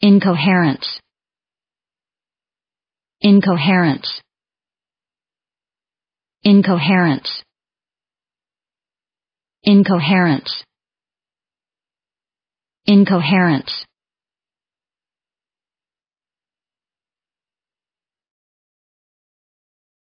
incoherence. Incoherence. Incoherence. Incoherence. Incoherence.